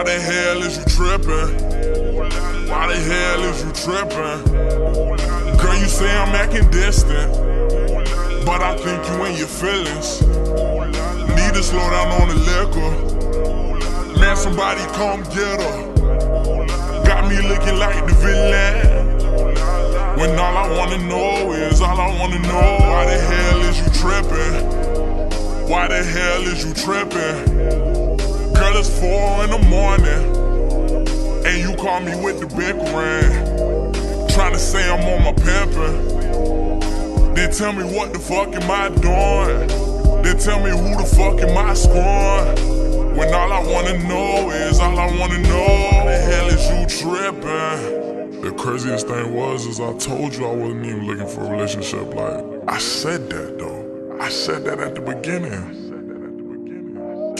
Why the hell is you tripping? Why the hell is you tripping? Girl, you say I'm acting distant, but I think you in your feelings. Need to slow down on the liquor. Man, somebody come get her. Got me looking like the villain. When all I wanna know is, all I wanna know, why the hell is you tripping? Why the hell is you tripping? Girl, it's four in the morning, and you call me with the big ring. Trying to say I'm on my pimpin'. Then tell me what the fuck am I doing? Then tell me who the fuck am I scoring? When all I wanna know is, all I wanna know, the hell is you trippin'? The craziest thing was, is I told you I wasn't even looking for a relationship. Like, I said that though. I said that at the beginning.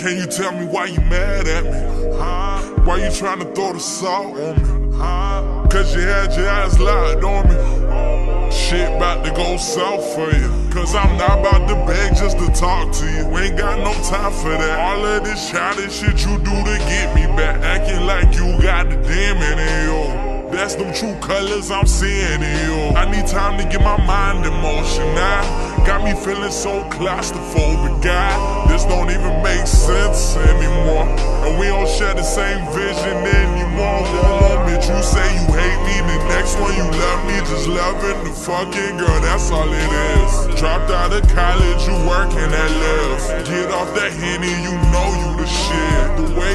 Can you tell me why you mad at me? Huh? Why you trying to throw the salt on me? Huh? Cause you had your eyes locked on me. Shit about to go south for you. Cause I'm not about to beg just to talk to you. Ain't got no time for that. All of this childish shit you do to get me back. Acting like you got the demon in you. That's them true colors I'm seeing in you. I need time to get my mind in motion now. Got me feeling so claustrophobic, God. This don't even make sense anymore. And we don't share the same vision anymore. One moment you say you hate me, the next one you love me. Just loving the fucking girl, that's all it is. Dropped out of college, you working at LIV. Get off that henny, you know you the shit. The way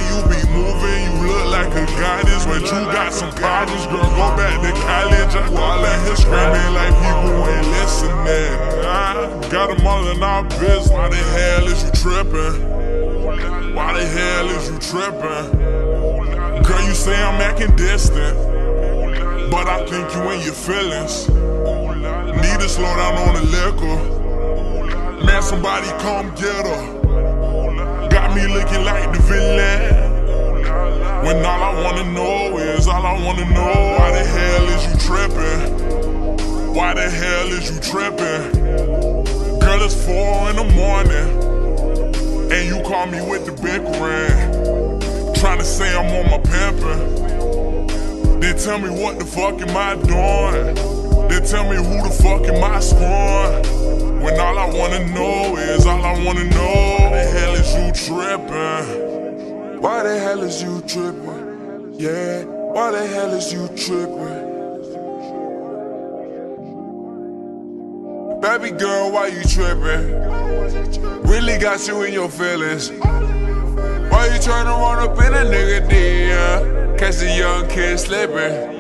a goddess. But you got some problems, girl, go back to college. I hear screaming like people ain't listening. Got them all in our business. Why the hell is you tripping? Why the hell is you tripping? Girl, you say I'm acting distant, but I think you in your feelings. Need to slow down on the liquor. Man, somebody come get her. Got me looking like the villain. Wanna know is, all I wanna know, why the hell is you tripping? Why the hell is you tripping? Girl, it's four in the morning, and you call me with the big ring. Trying to say I'm on my pimpin'. Then tell me what the fuck am I doing? Then tell me who the fuck am I scoring? When all I wanna know is, all I wanna know, why the hell is you trippin'? Why the hell is you trippin'? Yeah, why the hell is you trippin'? Baby girl, why you tripping? Really got you in your feelings. Why you trying to run up in a nigga DM? Catch a young kid slipping.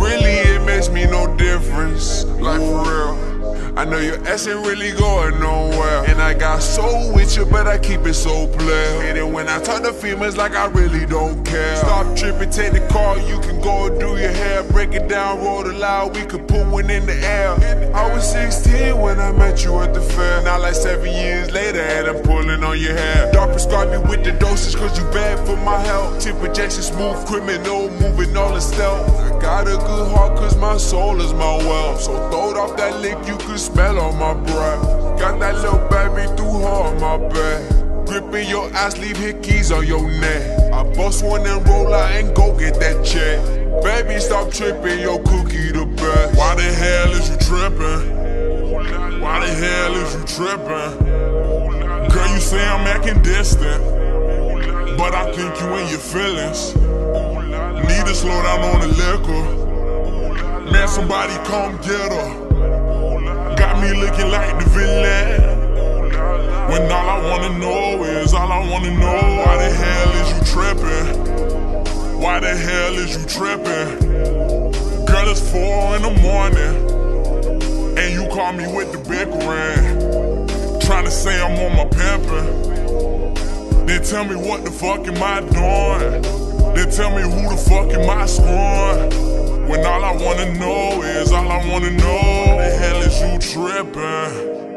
Really, it makes me no difference. Like for real. I know your ass ain't really going nowhere. And I got soul with you, but I keep it so plain. Hate it when I talk to females like I really don't care. Stop tripping, take the car, you can go do your hair. Break it down, roll it loud, we could put one in the air. I was 16 when I met you at the fair. Now like seven years later, and I'm pulling on your hair. Doc prescribe me with the doses, cause you bad for my health. Tip injection, smooth criminal, moving all in stealth. I got a good cause my soul is my wealth. So throw it off that lick, you could smell on my breath. Got that little baby through her on my back. Gripping your ass, leave hickeys on your neck. I bust one and roll out and go get that check. Baby, stop tripping, your cookie the best. Why the hell is you tripping? Why the hell is you tripping? Girl, you say I'm acting distant, but I think you in your feelings. Need to slow down on the liquor. Somebody come get her Got me looking like the villain. When all I wanna know is, all I wanna know, why the hell is you tripping? Why the hell is you tripping? Girl, it's four in the morning, and you call me with the big ring. Trying to say I'm on my pimpin'. Then tell me what the fuck am I doing? Then tell me who the fuck am I scoring? When all I wanna know I wanna know, the hell is you tripping?